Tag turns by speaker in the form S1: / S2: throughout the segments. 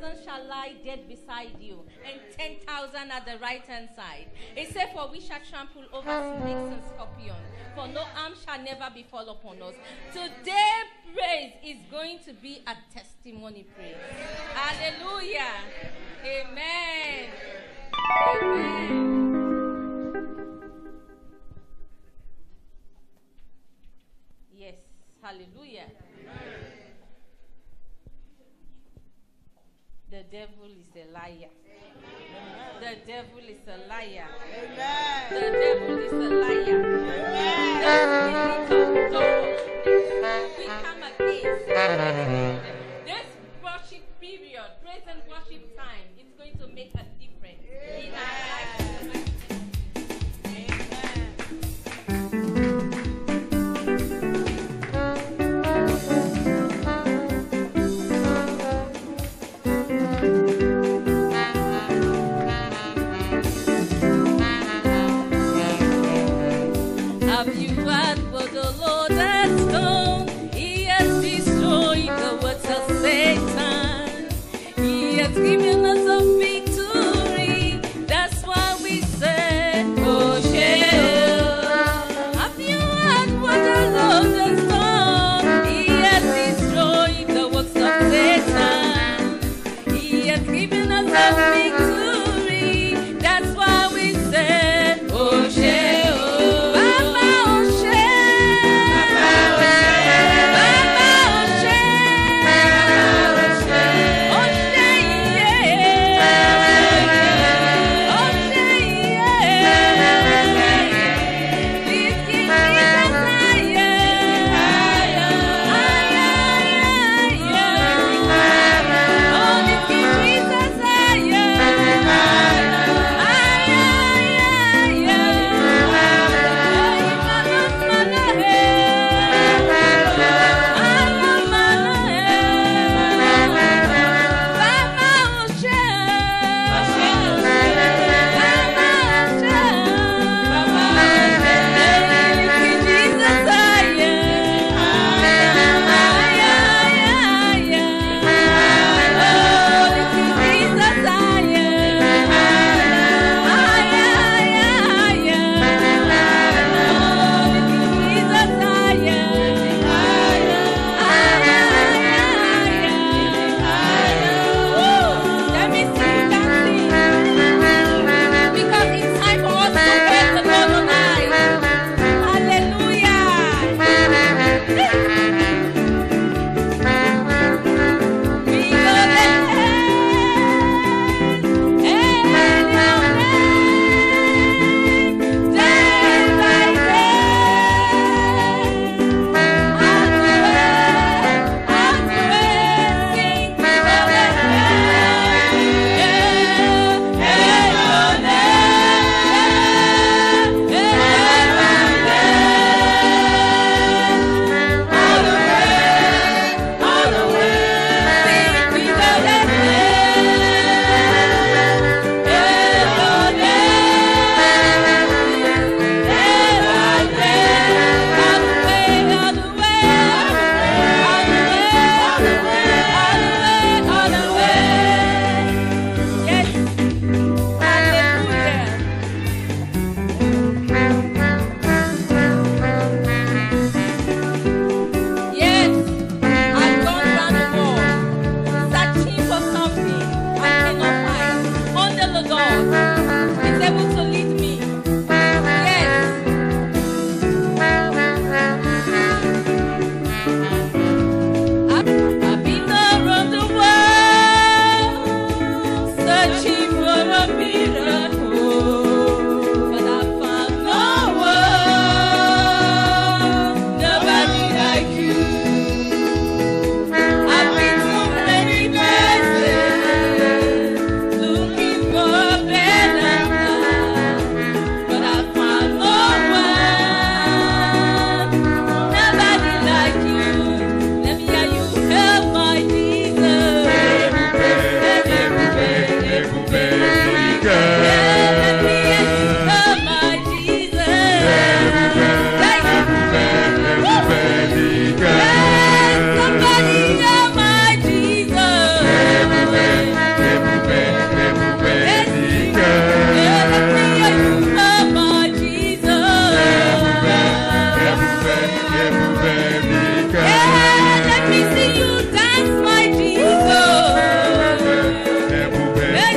S1: thousand shall lie dead beside you, and ten thousand at the right hand side. It said, for we shall trample over snakes and scorpions, for no harm shall never befall upon us. Today, praise is going to be a testimony praise. Hallelujah. Amen. Amen. Devil is a liar. The devil is a liar. The devil is a liar. God. We come against you fight for the Lord.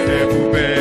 S1: é o.